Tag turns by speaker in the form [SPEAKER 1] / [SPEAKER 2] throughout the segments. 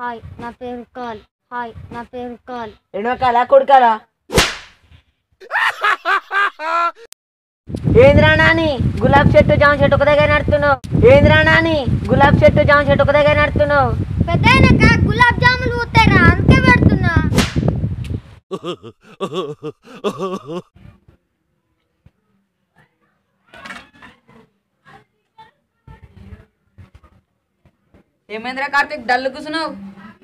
[SPEAKER 1] Hi నా పేరు call. Hi నా పేరు కాల్.
[SPEAKER 2] ఎడమ కాలా కొడుకాలా ఏంద్రా నాని గులాబ్ చెట్టు జామ చెట్టు ఒక దగ్గర నడుతున్నావు ఏంద్రా నాని గులాబ్ చెట్టు జామ చెట్టు ఒక దగ్గర నడుతున్నావు
[SPEAKER 1] పెద్ద గులాబ్ జాములు పోతారా అందుకే పెడుతున్నా.
[SPEAKER 3] ఏమైందిరా కార్తీక్ డల్లు కూసున్నావు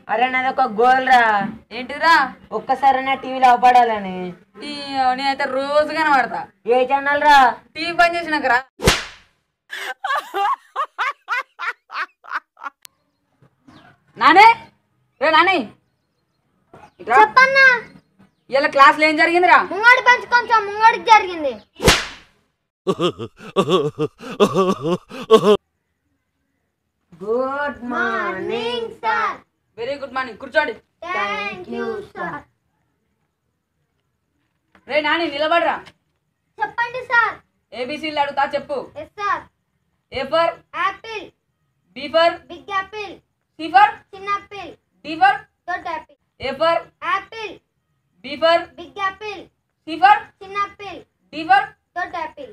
[SPEAKER 2] అరే నాది ఒక గోల్ రా.
[SPEAKER 3] ఏంటిదిరా?
[SPEAKER 2] ఒక్కసారి నా టీవీలో అవపడాలని
[SPEAKER 3] నేనైతే రోజు కనబడతా.
[SPEAKER 2] ఏ ఛానల్ రా?
[SPEAKER 3] టీవీ బంద్ చేసినాకరా. నానే? రే నాని.
[SPEAKER 1] చెప్పన్నా.
[SPEAKER 3] ఇలా క్లాస్లో ఏం జరిగిందిరా?
[SPEAKER 1] ముంగడి పంచి కొంచెం ముంగడికి జరిగింది.
[SPEAKER 3] వెరీ గుడ్ మార్నింగ్ కూర్చోండి
[SPEAKER 1] థ్యాంక్ యూ సార్
[SPEAKER 3] రే నాని నిలబడరా
[SPEAKER 1] చెప్పండి సార్
[SPEAKER 3] ఏబీసీలు అడుగుతా చెప్పు
[SPEAKER 1] yes sir
[SPEAKER 3] A for
[SPEAKER 1] apple
[SPEAKER 3] B for
[SPEAKER 1] big apple
[SPEAKER 3] C for
[SPEAKER 1] చిన్న apple
[SPEAKER 3] D for
[SPEAKER 1] Dodda apple
[SPEAKER 3] A for
[SPEAKER 1] apple
[SPEAKER 3] B for
[SPEAKER 1] big apple
[SPEAKER 3] C for
[SPEAKER 1] చిన్న apple
[SPEAKER 3] D for
[SPEAKER 1] దొడ్డ apple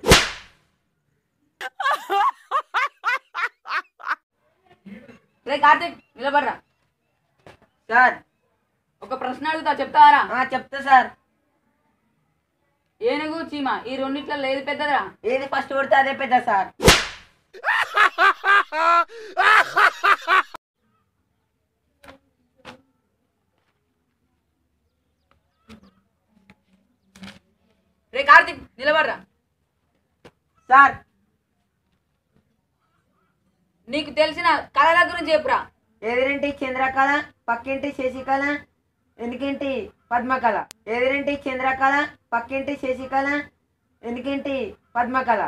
[SPEAKER 3] రే కార్తీక్ నిలబడరా
[SPEAKER 2] sir.
[SPEAKER 3] ఒక ప్రశ్న అడుగుతా చెప్తారా
[SPEAKER 2] ఆ, చెప్తా సార్.
[SPEAKER 3] ఏనుగు చీమ ఈ రెండిట్లో ఏది పెద్దదిరా?
[SPEAKER 2] ఏది ఫస్ట్ కొడితే అదే పెద్ద సార్.
[SPEAKER 3] రే కార్తీక్ నిలబడరా.
[SPEAKER 2] సార్.
[SPEAKER 3] నీకు తెలిసిన కళల గురించి చెప్పురా.
[SPEAKER 2] ఎదురింటి చంద్రకళ పక్కింటి శశికళ వెనుకింటి పద్మకళ. ఎదురింటి చంద్రకళ పక్కింటి శశికళ వెనుకింటి పద్మకళ.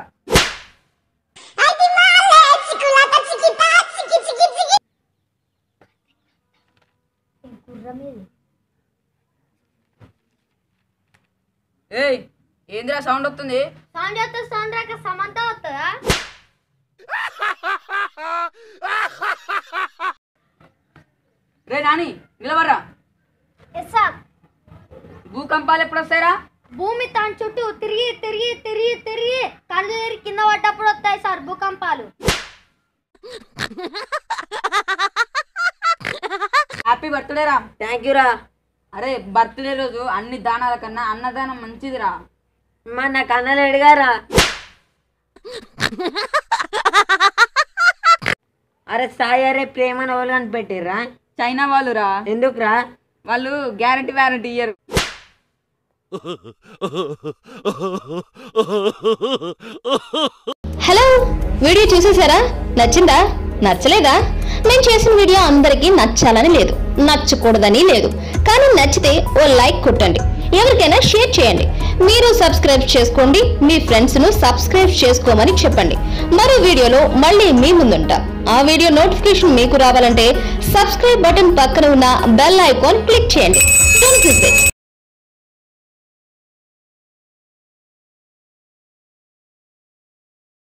[SPEAKER 3] ఏయ్ ఏందిరా సౌండ్ వస్తుంది?
[SPEAKER 1] సౌండ్ వస్తే సౌండ్ రాక సమంత వస్తుందా
[SPEAKER 3] రే నాని నిలబడరా.
[SPEAKER 1] ఎస్ సార్
[SPEAKER 3] భూకంపాలు ఎప్పుడు వస్తాయిరా
[SPEAKER 1] భూమి తన చుట్టూ తిరిగి తిరిగి తిరిగి తిరిగి కళ్ళు తిరిగి కింద పడ్డప్పుడు వస్తాయి సార్ భూకంపాలు.
[SPEAKER 3] హ్యాపీ బర్త్డే రా.
[SPEAKER 2] థ్యాంక్ యూ రా.
[SPEAKER 3] అరే బర్త్డే రోజు అన్ని దానాల కన్నా అన్నదానం మంచిదిరా.
[SPEAKER 2] మా నా కన్నలు అడిగారా? అరే సాయి అరే ప్రేమను ఎవరు కనిపెట్టిర్రా?
[SPEAKER 3] చైనా వాళ్ళురా.
[SPEAKER 2] ఎందుకురా?
[SPEAKER 3] వాళ్ళు గ్యారంటీ వ్యారంటీ ఇయ్యరు.
[SPEAKER 4] హలో వీడియో చూసేసారా? నచ్చిందా? నచ్చలేదా? నేను చేసిన వీడియో అందరికీ నచ్చాలని లేదు. నచ్చకూడదని లేదు. కానీ నచ్చితే ఓ లైక్ కొట్టండి. ఎవరికైనా షేర్ చేయండి. మీరు సబ్స్క్రైబ్ చేసుకోండి మీ ఫ్రెండ్స్ను సబ్స్క్రైబ్ చేసుకోమని చెప్పండి. మరో వీడియోలో మళ్ళీ మీ ముందుంటాం. ఆ వీడియో నోటిఫికేషన్ మీకు రావాలంటే సబ్స్క్రైబ్ బటన్ పక్కన ఉన్న బెల్ ఐకాన్ క్లిక్ చేయండి. Don't.